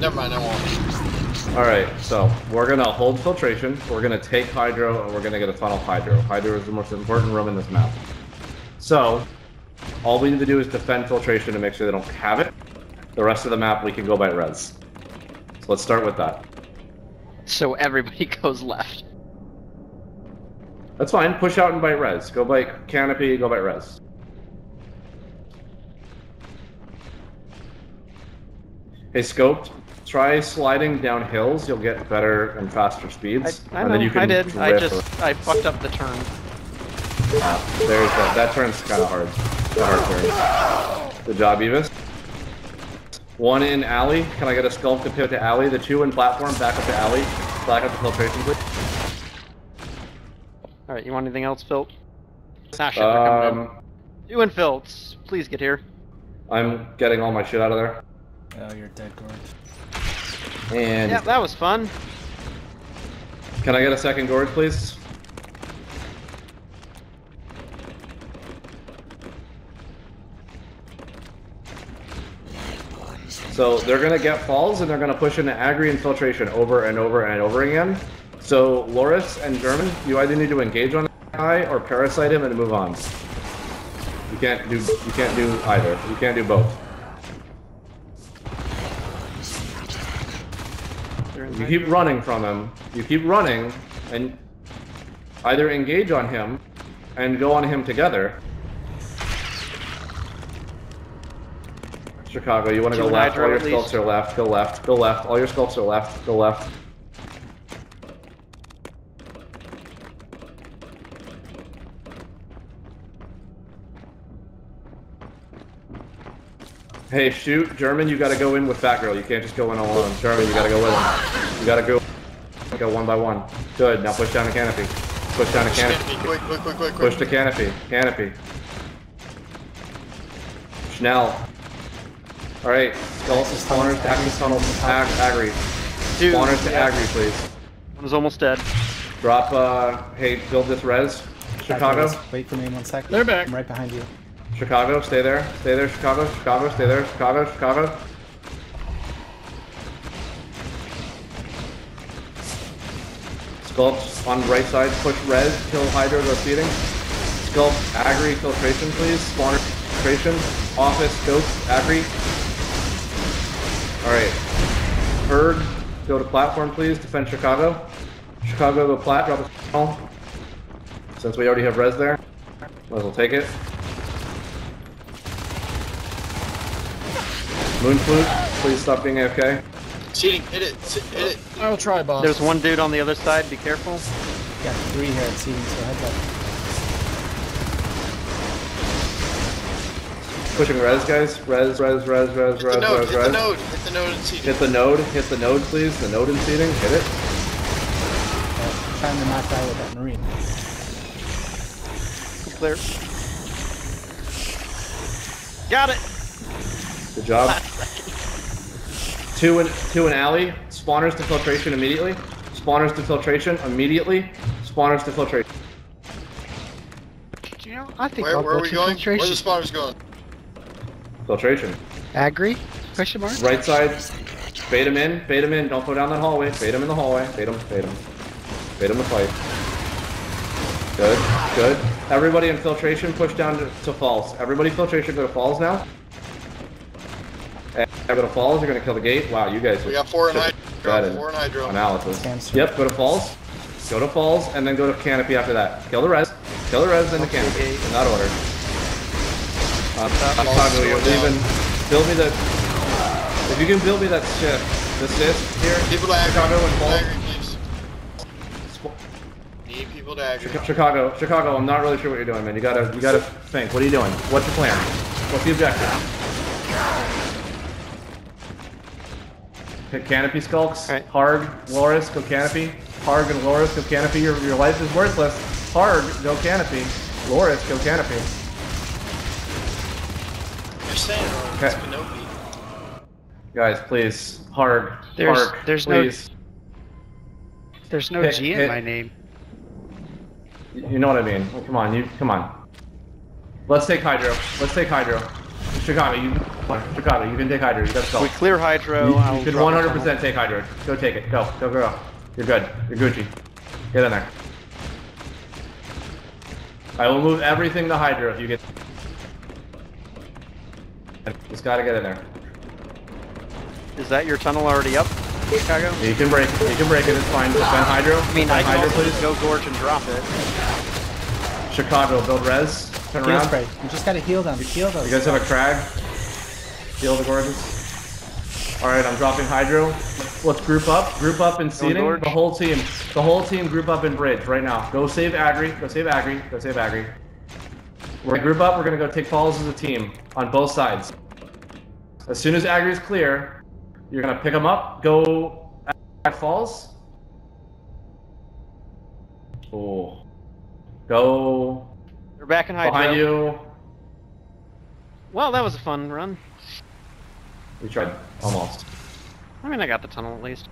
Never mind, I won't. Alright, so we're gonna hold filtration, we're gonna take hydro, and we're gonna get a funnel hydro. Hydro is the most important room in this map. So, all we need to do is defend filtration to make sure they don't have it. The rest of the map we can go by res. So let's start with that. So everybody goes left. That's fine, push out and bite res. Go bite canopy, go bite res. Hey, scoped. Try sliding down hills. You'll get better and faster speeds. I and know, then you can I did. I just, I fucked up the turn. Ah, there's that. That turn's kind of hard. A hard turn. Good job, Evis. One in alley. Can I get a skulk to pivot to alley? The two in platform, back up to alley. Back up to filtration, please. Alright, you want anything else, Phil? Ah, shit. Um, You and Phil, please get here. I'm getting all my shit out of there. Oh, you're dead, Gord. And Yeah, that was fun. can I get a second gorge, please? So they're gonna get falls and they're gonna push into agri infiltration over and over and over again. So Loris and German, you either need to engage on that guy or parasite him and move on. You can't do you can't do either. You can't do both. They're in You keep running from him. You keep running, and either engage on him and go on him together. Chicago, you want to go left? All your skulks are left. Go left. Go left. All your skulks are left. Go left. Hey, shoot, German, you gotta go in with Batgirl. You can't just go in alone. German, you gotta go with him. You gotta go, go one by one. Good. Now push down the canopy. Push down the canopy. Canopy, quick, quick, quick, quick, Push the canopy. Canopy. Schnell. Alright. Skeleton spawners to active tunnel. Ag agri. Dude, Spawners to yeah. agri, please. One is almost dead. Drop, uh, hey, build this res. Chicago. Wait for me one second. They're back. I'm right behind you. Chicago, stay there. Stay there, Chicago. Chicago, stay there. Chicago, Chicago. Skulk on right side, push res, kill Hydro, go feeding. Skulk, agri, filtration, please. Spawner, filtration. Office, scope, agri. Alright. Herd, go to platform, please. Defend Chicago. Chicago, go plat, drop a. Since we already have res there, might as well take it. Moon flute, please stop being AFK. Seating, hit it, hit it. I'll try, boss. There's one dude on the other side, be careful. Got three here at seating, so heads up. Pushing res, guys. Res, res, res, res, Hit res, the node, res, hit the res. node, hit the node and seating. Hit the node, hit the node, please. The node in seating, hit it. Uh, trying to knock out with that marine. Clear. Got it! Good job. Two in, two in alley. Spawners to filtration immediately. Spawners to filtration immediately. Spawners to filtration. You know, I think Where, I'll where go are we to going? Where the spawners going? Filtration. Agri? Question mark? Right side. Bait him in. Bait him in. Don't go down that hallway. Bait him in the hallway. Bait him. Bait him. Bait him to fight. Good. Good. Everybody in filtration, push down to, to falls. Everybody filtration, go to falls now. And go to falls. You're gonna kill the gate. Wow, you guys. We got four in just hydro, shredded. four in hydro. Analysis. Yep. Go to falls. Go to falls, and then go to canopy after that. Kill the res. Kill the res, then the canopy. In that order. Um, Chicago, you're going down. leaving. Build me the. If you can build me that shift, the assist here. People to agri, Chicago and people to falls. Need people to agri. Chicago, Chicago. I'm not really sure what you're doing, man. You gotta, you gotta think. What are you doing? What's your plan? What's the objective? Canopy skulks. Alright. Hard, Loris, go canopy. Hard and Loris, go canopy. Your, your life is worthless. Hard, go canopy. Loris, go canopy. You're saying. Uh, okay. It's Minopi. Guys, please. Hard. There's- hard, there's no- please. There's no Hit- G in hit. my name. You know what I mean. Well, come on, you come on. Let's take Hydro. Let's take Hydro. Chicago, you Chicago, you can take Hydro. You got We stealth. clear Hydro. You, I'll you can 100% take Hydro. Go take it. Go. Go, go. You're good. You're Gucci. Get in there. I will move everything to Hydro if you get... Just gotta get in there. Is that your tunnel already up, Chicago? You can break it. You can break it. It's fine. Defend Hydro. I mean, I can Hydro, please. just go gorge and drop it. Chicago, build res. Turn Heal around. spray. You just gotta heal them. Heal those. You guys have a crag? Heal the gorges. Alright, I'm dropping Hydro. Let's group up. Group up in seating. The whole team. The whole team group up in bridge right now. Go save Agri. Go save Agri. Go save Agri. We're gonna group up. We're gonna go take falls as a team on both sides. As soon as Agri is clear, you're gonna pick them up. Go at falls. Oh. Go They're back in Hydro. behind you. Well, that was a fun run. We tried almost. I mean, I got the tunnel at least.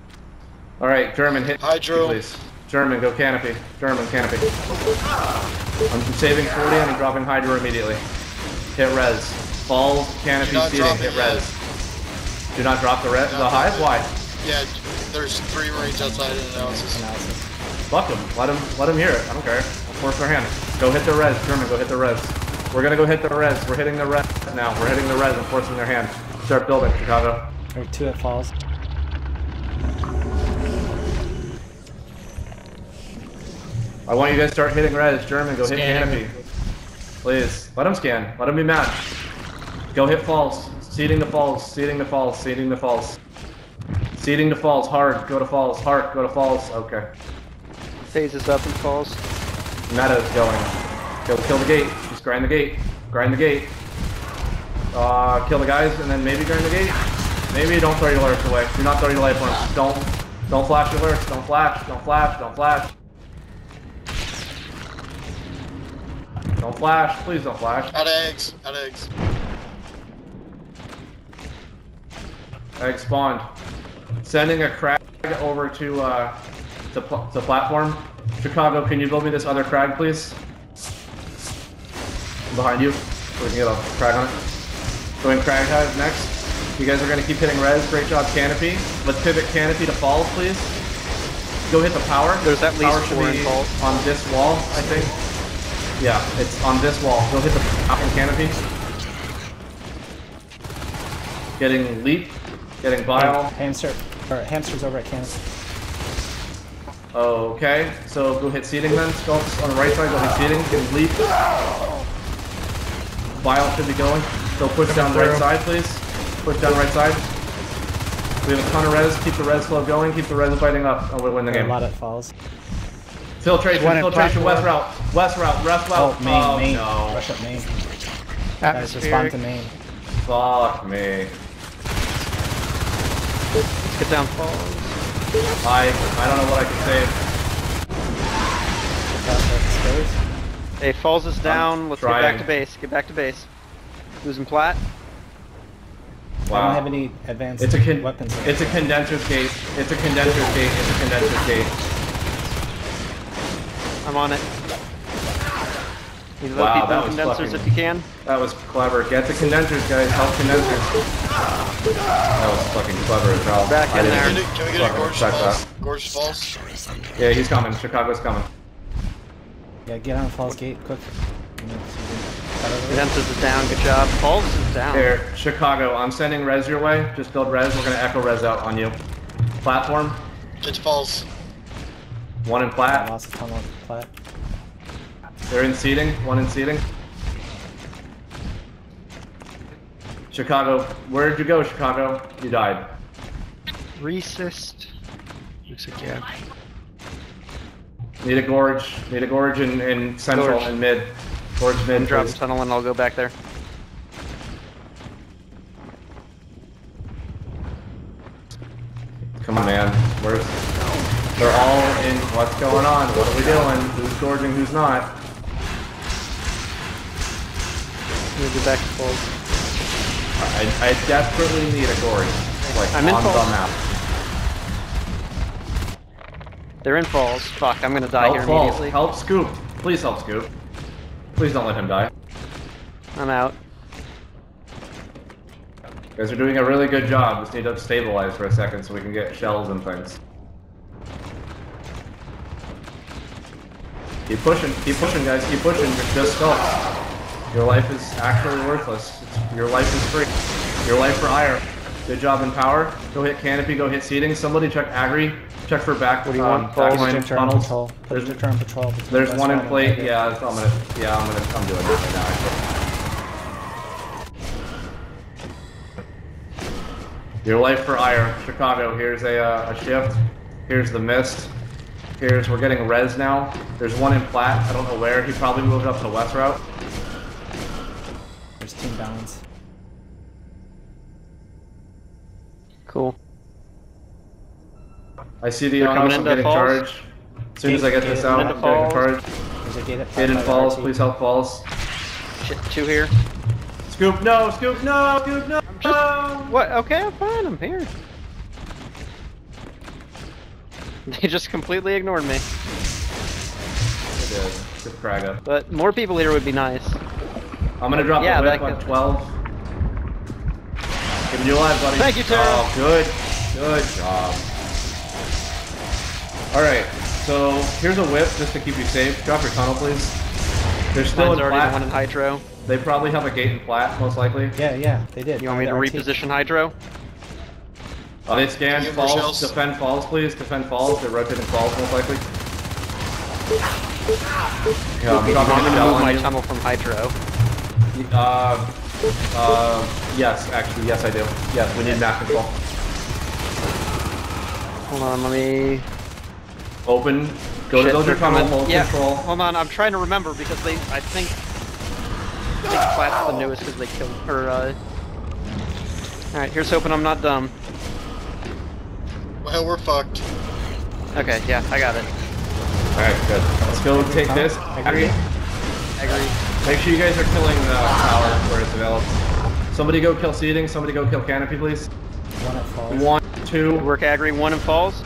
All right, German, hit Hydro. please. German, go canopy. German, canopy. I'm saving 40 and I'm dropping Hydro immediately. Hit res. Falls, canopy, Do not seating, hit it yet. res. Do not drop the res. Do The hive? it. Why? Yeah, there's three Marines outside in analysis. Analysis. Fuck them. Let them, let them hear it. I don't care. I'll force their hand. Go hit the res. German, go hit the res. We're gonna go hit the res. We're hitting the res now. We're hitting the res and forcing their hand. Start building, Chicago. Or two at falls. I want you guys to start hitting res. German, go hit Scan. canopy. Please. Let him scan. Let him be mad. Go hit falls. Seeding the falls. Seeding the falls. Seeding the falls. Seeding the falls. Hard. Go to falls. Hard. Go to falls. Okay. Phases up and falls. Meta's going. Go kill the gate. Just grind the gate. Grind the gate. Uh, kill the guys and then maybe grind the gate. Maybe don't throw your alerts away. Do not throw your life forms. Don't. Don't flash your alerts. Don't flash. Don't flash. Don't flash. Don't flash. Please don't flash. Out eggs. Out eggs. Egg spawned. Sending a crag over to uh to, pl- to platform. Chicago, can you build me this other crag, please? Behind you, so we can get a crag on it. Going crag hive next. You guys are gonna keep hitting res. Great job, canopy. Let's pivot canopy to falls, please. Go hit the power. There's at least power should four in be falls. on this wall, I think. Yeah, it's on this wall. Go hit the power canopy. Getting leap. Getting bile. Hamster. Or hamsters over at canopy. Okay, so go hit seating then. Skulks on the right side, go hit seating. Get leap. Bile should be going. So push down right side, please. Push down right side. We have a ton of res. Keep the res flow going. Keep the res fighting up. And we'll win the game. A lot of falls. Filtration, One at filtration, west route. West route, west route. Oh, main, oh main. no. Rush up main. Guys, respond to main. Fuck me. Let's get down falls. I I don't know what I can say. Look out for the stairs. Hey, falls is down. Let's get back to base. Get back to base. Losing plat. Wow. I don't have any advanced It's a con- weapons. It's a condenser's gate. It's a condenser's gate. It's a condenser's gate. I'm on it. You Wow, that was condensers fucking- if you can. That was clever. Get the condensers, guys. Help condensers. That was fucking clever as hell. Back I in there. Can we get, can we get a fucking gorge expect falls? that. Gorge falls? Yeah, he's coming. Chicago's coming. Yeah, get on falls gate quick. You need to cut over it. Condensers is down. Good job. Falls is down. Here, Chicago, I'm sending res your way. Just build res. We're gonna echo res out on you. Platform, Get to falls. one in I plat. lost a tunnel of plat. They're in seating. One in seating. Chicago, where did you go, Chicago? You died. Resist. Looks like yeah. Need a gorge. Need a gorge in, in central Gorge. and mid. Gorge mid. Drop please. tunnel and I'll go back there. Come on, man. Where's... They're all in... What's going on? What are we doing? Who's gorging, who's not? We'll go back to falls. I, I desperately need a gorge. Like, I'm in on the falls. map. They're in falls. Fuck, I'm gonna die Help here Falls. immediately. Help Scoop. Please help Scoop. Please don't let him die. I'm out. You guys are doing a really good job. Just need to stabilize for a second so we can get shells and things. Keep pushing, keep pushing, guys. Keep pushing. You're just stuck. Your life is actually worthless. It's, your life is free. Your life for ire. Good job in power. Go hit canopy. Go hit seating. Somebody check agri. Check for back. What do you um, want, back line tunnels. patrol. There's- district turn patrol. There's one in Route plate. Tiger. Yeah, that's- I'm gonna. Yeah, I'm gonna. I'm doing that right now. Actually. Your life for ire, Chicago. Here's a, uh, a shift. Here's the mist. Here's we're getting res now. There's one in plat. I don't know where. He probably moved up to west route. There's team balance. Cool. I see the They're Onos. I'm getting charged. As soon as I get this out, I'm getting charged. There's a gate at Hidden falls. RT. Please help falls. Shit, two here. Scoop. No. Scoop. No. Scoop. No. Just, what? Okay, I'm fine. I'm here. They just completely ignored me. Good. Good frag up. But more people here would be nice. I'm gonna drop Yeah, the whip that on could- 12. Giving you alive, buddy. Thank you, Tara. Oh, good. Good job. Alright, so here's a whip just to keep you safe. Drop your tunnel, please. They're still Mine's in already the one in hydro. They probably have a gate in flat, most likely. Yeah, yeah, they did. You want me to RT. reposition hydro? Uh, they scan falls. shells. Defend falls, please. Defend falls. They're rotating falls, most likely. Yeah, I'm I'm dropping a gonna move my you. tunnel from hydro. Uh, uh, yes, actually, yes, I do. Yes, we need map control. Hold on, let me. Open. Go Shit, build your they're coming. Hold yeah. control. Hold on, I'm trying to remember because they. I think. I think Plat's the newest because they killed her. Uh... All right, here's hoping I'm not dumb. Well, we're fucked. Okay, yeah, I got it. Alright, good. Let's go take Huh? this. Agree. I agree. Make sure you guys are killing the tower where it's available. Somebody go kill seating. Somebody go kill canopy, please. One at falls. One, two. Good work, Agri. One and falls.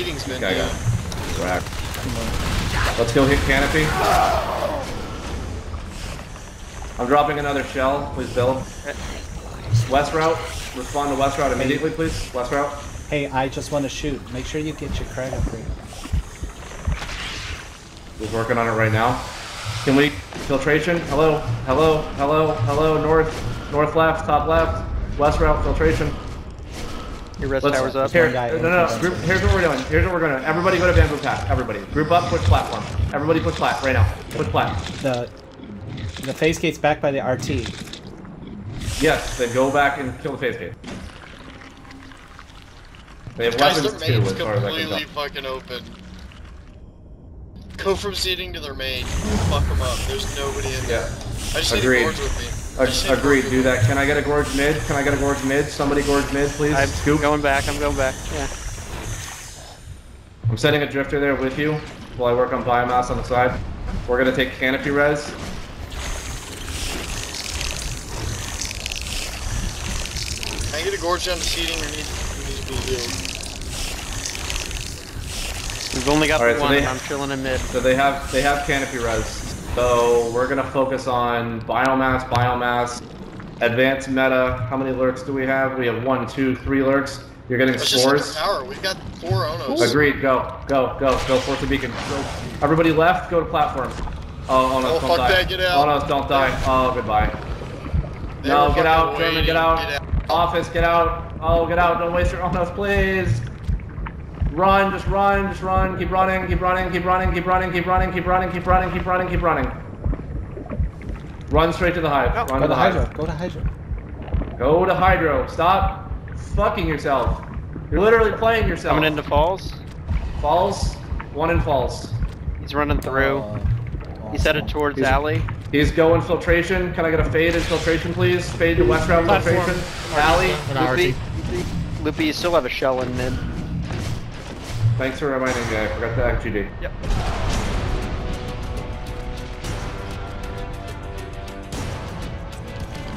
Seating's been Okay, I got good. it. Rack. Let's go hit canopy. I'm dropping another shell. Please build. West route. Respond to west route immediately, please. West route. Hey, I just want to shoot. Make sure you get your credit upgrade. He's working on it right now. Can we filtration? Hello, hello, hello, hello. North, north left, top left. West route filtration. Your rest Let's, tower's up. Here, One no, no, no. Group, here's what we're doing. Here's what we're gonna. Everybody go to bamboo path. Everybody, group up, push platform. Everybody push plat right now. Push plat. The the phase gate's back by the RT. Yes, then go back and kill the phase gate. They have Guys, weapons their too, main's as far as I can completely tell. fucking open. Go from seating to their main. Fuck them up. There's nobody in there. Yeah. I just Agreed. need a gorge with me. I just Ag- need a agreed. Do that. Can I get a gorge mid? Can I get a gorge mid? Somebody gorge mid, please. I'm Scoop. going back. I'm going back. Yeah. I'm setting a drifter there with you while I work on biomass on the side. We're gonna take canopy res. me. Can I get a gorge down to seating or need, need to be healed? We've only got Alright, the so one. they- and I'm chilling in mid. So they have they have canopy res. So we're gonna focus on biomass, biomass, advanced meta. How many lurks do we have? We have one, two, three lurks. You're getting Let's tower. We've got four Onos. Agreed. Go, go, go, go. Force a beacon. Go. Everybody left. Go to platform. Oh, no, Oh, don't fuck die. that, get out. Oh no, don't die. Oh, goodbye. They no, get out, German, get out. Get out. Office, get out. Oh, get out. Don't waste your Onos, please. Run, just run, just run. Keep running, keep running, keep running, keep running, keep running, keep running, keep running, keep running, keep running. Run straight to the hive. Run Go to to the hive. Hydro. Go to Hydro. Go to Hydro. Stop fucking yourself. You're literally playing yourself. Coming into falls. Falls. One in falls. He's running through. Uh, He's headed towards He's- alley. He's going filtration. Can I get a fade in filtration, please? Fade to west route Platform. filtration. Alley. Loopy, Loopy, you still have a shell in mid. Thanks for reminding me. I forgot the FGD. Yep.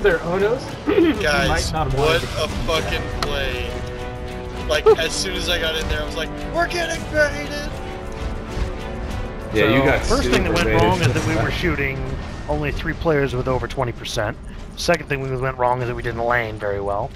They're Onos? Guys, might not have what a fucking play. Like, as soon as I got in there, I was like, we're getting baited! Yeah, you got First thing that went wrong is that we were shooting only three players with over 20%. Second thing we went wrong is that we didn't lane very well.